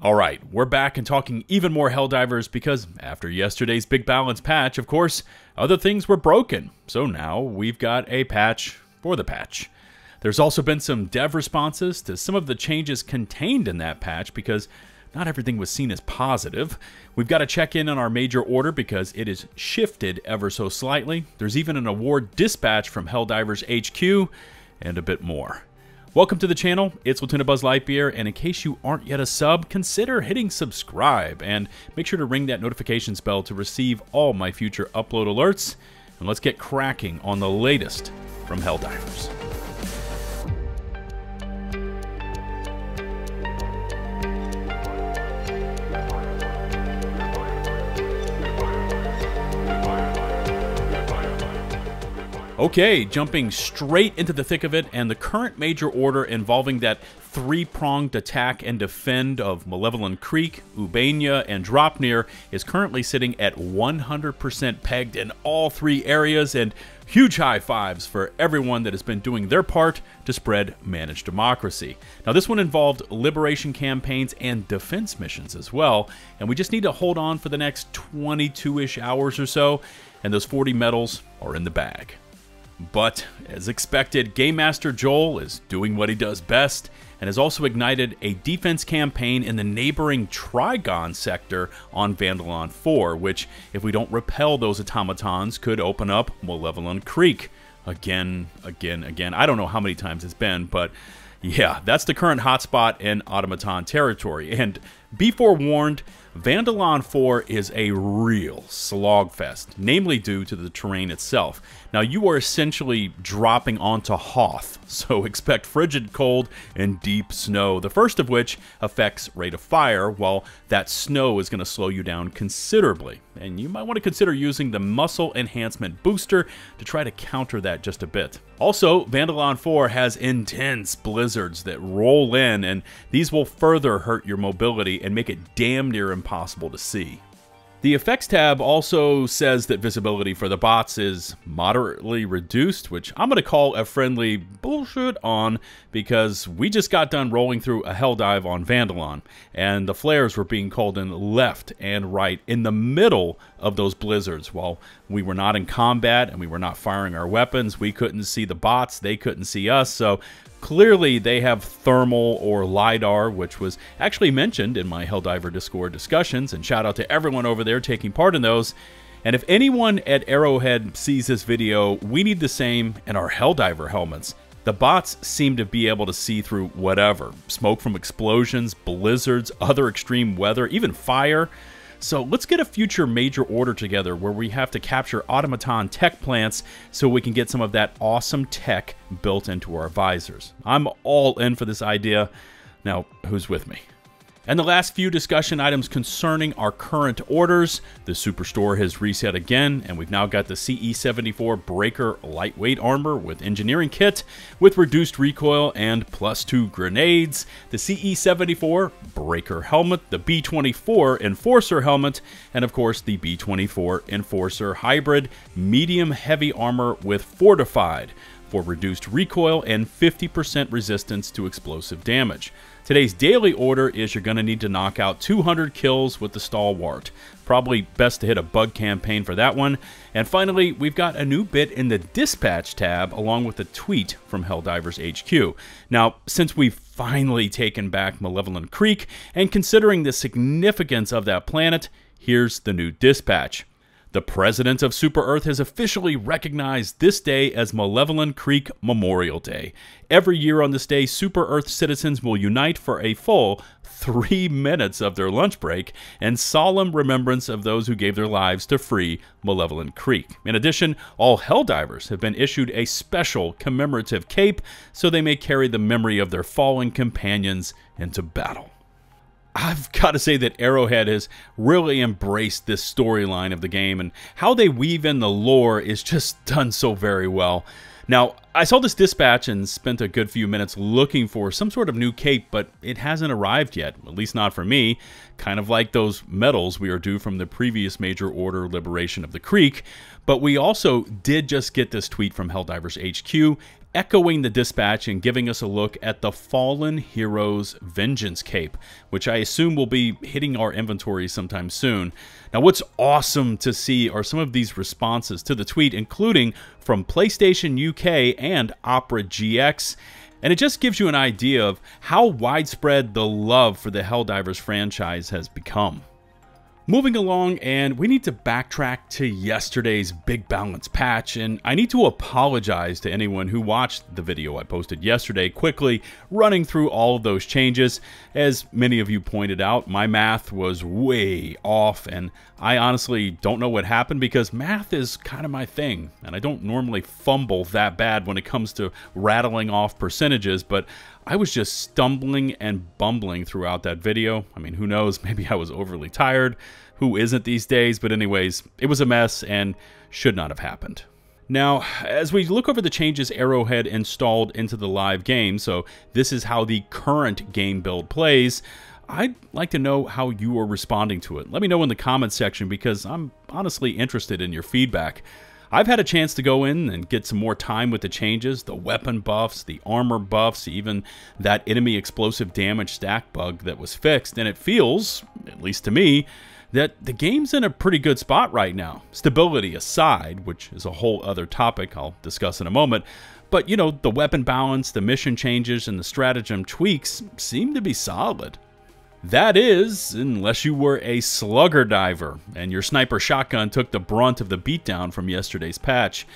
All right, we're back and talking even more Helldivers because after yesterday's big balance patch, of course, other things were broken. So now we've got a patch for the patch. There's also been some dev responses to some of the changes contained in that patch because not everything was seen as positive. We've got to check in on our major order because it is shifted ever so slightly. There's even an award dispatch from Helldivers HQ and a bit more. Welcome to the channel, it's Lieutenant Buzz Litebeer, and in case you aren't yet a sub, consider hitting subscribe, and make sure to ring that notifications bell to receive all my future upload alerts, and let's get cracking on the latest from Helldivers. Okay, jumping straight into the thick of it, and the current major order involving that three pronged attack and defend of Malevelon Creek, Ubanea, and Draupnir is currently sitting at 100% pegged in all three areas, and huge high fives for everyone that has been doing their part to spread managed democracy. Now, this one involved liberation campaigns and defense missions as well, and we just need to hold on for the next 22 ish hours or so, and those 40 medals are in the bag. But, as expected, Game Master Joel is doing what he does best and has also ignited a defense campaign in the neighboring Trigon sector on Vandalon 4, which, if we don't repel those automatons, could open up Malevelon Creek. Again, again, again. I don't know how many times it's been, but yeah, that's the current hotspot in automaton territory. And be forewarned, Vandalon 4 is a real slogfest, namely due to the terrain itself. Now, you are essentially dropping onto Hoth, so expect frigid cold and deep snow, the first of which affects rate of fire, while that snow is going to slow you down considerably. And you might want to consider using the Muscle Enhancement Booster to try to counter that just a bit. Also, Vandalon 4 has intense blizzards that roll in, and these will further hurt your mobility and make it damn near impossible to see. The effects tab also says that visibility for the bots is moderately reduced, which I'm going to call a friendly bullshit on because we just got done rolling through a hell dive on Vandalon, and the flares were being called in left and right in the middle of those blizzards. While we were not in combat and we were not firing our weapons, we couldn't see the bots, they couldn't see us, so Clearly, they have thermal or LiDAR, which was actually mentioned in my Helldiver Discord discussions, and shout out to everyone over there taking part in those. And if anyone at Arrowhead sees this video, we need the same in our Helldiver helmets. The bots seem to be able to see through whatever smoke from explosions, blizzards, other extreme weather, even fire. So let's get a future major order together where we have to capture automaton tech plants so we can get some of that awesome tech built into our visors. I'm all in for this idea. Now, who's with me? And the last few discussion items concerning our current orders. The Superstore has reset again, and we've now got the CE74 Breaker lightweight armor with engineering kit with reduced recoil and plus two grenades, the CE74 Breaker helmet, the B24 Enforcer helmet, and of course the B24 Enforcer hybrid medium heavy armor with fortified for reduced recoil and 50% resistance to explosive damage. Today's daily order is you're going to need to knock out 200 kills with the Stalwart. Probably best to hit a bug campaign for that one. And finally, we've got a new bit in the Dispatch tab along with a tweet from Helldivers HQ. Now, since we've finally taken back Malevelon Creek, and considering the significance of that planet, here's the new Dispatch. The president of Super Earth has officially recognized this day as Malevelon Creek Memorial Day. Every year on this day, Super Earth citizens will unite for a full three minutes of their lunch break and solemn remembrance of those who gave their lives to free Malevelon Creek. In addition, all Helldivers have been issued a special commemorative cape so they may carry the memory of their fallen companions into battle. I've got to say that Arrowhead has really embraced this storyline of the game, and how they weave in the lore is just done so very well. Now, I saw this dispatch and spent a good few minutes looking for some sort of new cape, but it hasn't arrived yet, at least not for me. Kind of like those medals we are due from the previous major order liberation of the creek. But we also did just get this tweet from Helldivers HQ echoing the dispatch and giving us a look at the Fallen Heroes Vengeance Cape, which I assume will be hitting our inventory sometime soon. Now, what's awesome to see are some of these responses to the tweet, including from PlayStation UK and Opera GX. And it just gives you an idea of how widespread the love for the Helldivers franchise has become. Moving along, and we need to backtrack to yesterday's Big Balance patch, and I need to apologize to anyone who watched the video I posted yesterday, quickly running through all of those changes. As many of you pointed out, my math was way off, and I honestly don't know what happened because math is kind of my thing, and I don't normally fumble that bad when it comes to rattling off percentages, but I was just stumbling and bumbling throughout that video. I mean, who knows? Maybe I was overly tired. Who isn't these days? But, anyways, it was a mess and should not have happened. Now, as we look over the changes Arrowhead installed into the live game, so this is how the current game build plays, I'd like to know how you are responding to it. Let me know in the comments section because I'm honestly interested in your feedback. I've had a chance to go in and get some more time with the changes, the weapon buffs, the armor buffs, even that enemy explosive damage stack bug that was fixed, and it feels, at least to me, that the game's in a pretty good spot right now. Stability aside, which is a whole other topic I'll discuss in a moment, but you know, the weapon balance, the mission changes, and the stratagem tweaks seem to be solid. That is, unless you were a slugger diver and your sniper shotgun took the brunt of the beatdown from yesterday's patch.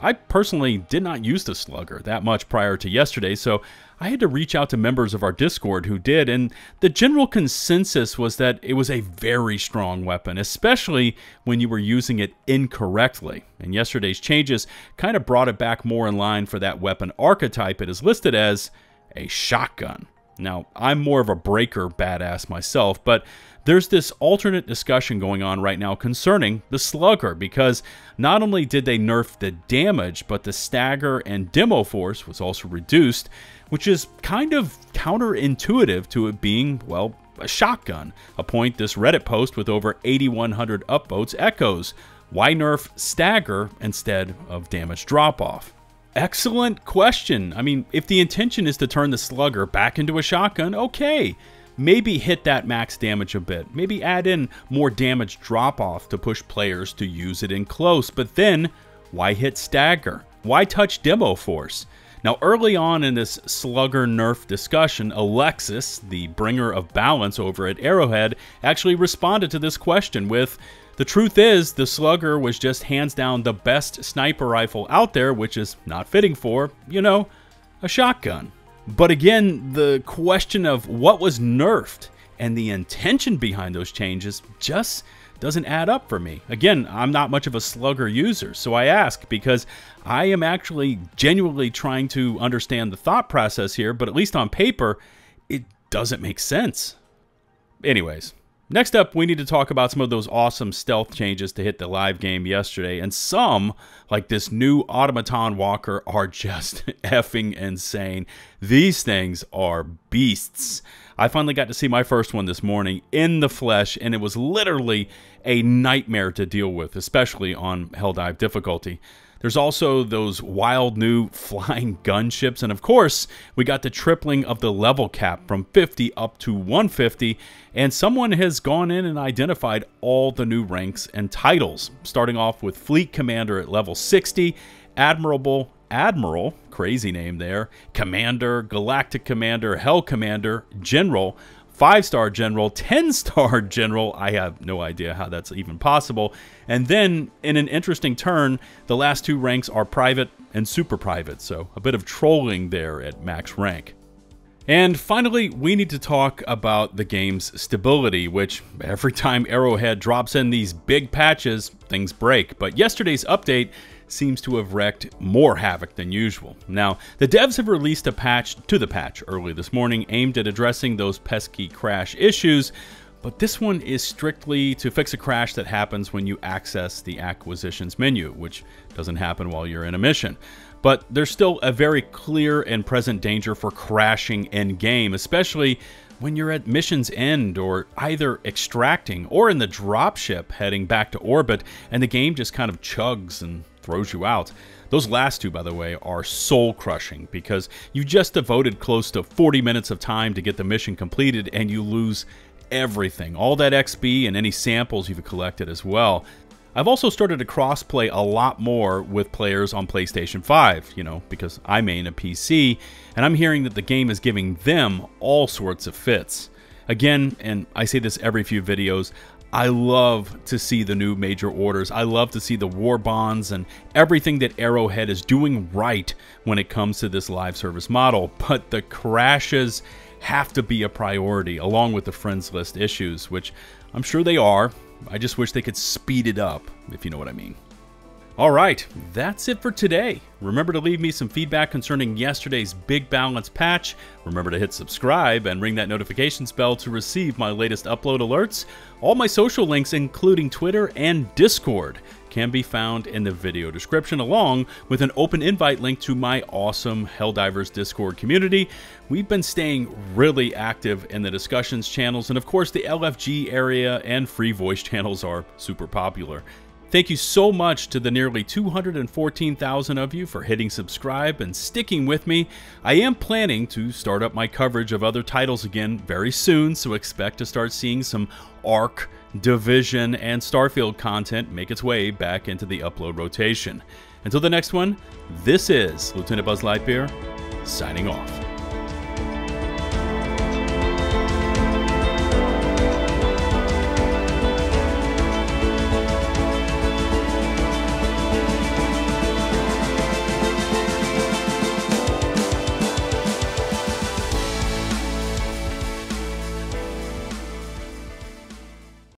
I personally did not use the slugger that much prior to yesterday, so I had to reach out to members of our Discord who did, and the general consensus was that it was a very strong weapon, especially when you were using it incorrectly. And yesterday's changes kind of brought it back more in line for that weapon archetype it is listed as a shotgun. Now, I'm more of a breaker badass myself, but there's this alternate discussion going on right now concerning the Slugger because not only did they nerf the damage, but the stagger and demo force was also reduced, which is kind of counterintuitive to it being, well, a shotgun, a point this Reddit post with over 8,100 upvotes echoes. Why nerf stagger instead of damage drop off? Excellent question. I mean, if the intention is to turn the slugger back into a shotgun, okay. Maybe hit that max damage a bit. Maybe add in more damage drop off to push players to use it in close. But then, why hit stagger? Why touch demo force? Now, early on in this slugger nerf discussion, Alexis, the bringer of balance over at Arrowhead, actually responded to this question with the truth is, the Slugger was just hands down the best sniper rifle out there, which is not fitting for, you know, a shotgun. But again, the question of what was nerfed and the intention behind those changes just doesn't add up for me. Again, I'm not much of a slugger user, so I ask because I am actually genuinely trying to understand the thought process here, but at least on paper, it doesn't make sense. Anyways, Next up, we need to talk about some of those awesome stealth changes to hit the live game yesterday, and some, like this new Automaton Walker, are just effing insane. These things are beasts. I finally got to see my first one this morning in the flesh, and it was literally a nightmare to deal with, especially on Helldive difficulty. There's also those wild new flying gunships. And of course, we got the tripling of the level cap from 50 up to 150. And someone has gone in and identified all the new ranks and titles, starting off with Fleet Commander at level 60, Admirable Admiral, crazy name there, Commander, Galactic Commander, Hell Commander, General, five star general, 10 star general. I have no idea how that's even possible. And then, in an interesting turn, the last two ranks are private and super private, so a bit of trolling there at max rank. And finally, we need to talk about the game's stability, which every time Arrowhead drops in these big patches, things break. But yesterday's update seems to have wrecked more havoc than usual. Now, the devs have released a patch to the patch early this morning aimed at addressing those pesky crash issues, but this one is strictly to fix a crash that happens when you access the acquisitions menu, which doesn't happen while you're in a mission. But there's still a very clear and present danger for crashing in game, especially when you're at mission's end or either extracting or in the dropship heading back to orbit and the game just kind of chugs and throws you out. Those last two, by the way, are soul crushing because you just devoted close to 40 minutes of time to get the mission completed and you lose everything. All that XP and any samples you've collected as well. I've also started to crossplay a lot more with players on PlayStation 5, you know, because I main a PC, and I'm hearing that the game is giving them all sorts of fits. Again, and I say this every few videos, I love to see the new major orders. I love to see the war bonds and everything that Arrowhead is doing right when it comes to this live service model. But the crashes have to be a priority, along with the friends list issues, which I'm sure they are. I just wish they could speed it up, if you know what I mean. Alright, that's it for today. Remember to leave me some feedback concerning yesterday's Big Balance patch. Remember to hit subscribe and ring that notifications bell to receive my latest upload alerts. All my social links, including Twitter and Discord, can be found in the video description, along with an open invite link to my awesome Helldivers Discord community. We've been staying really active in the discussions channels, and of course, the LFG area and free voice channels are super popular. Thank you so much to the nearly 214,000 of you for hitting subscribe and sticking with me. I am planning to start up my coverage of other titles again very soon, so expect to start seeing some ARK, Division, and Starfield content make its way back into the upload rotation. Until the next one, this is Lieutenant Buzz Litebeer, signing off.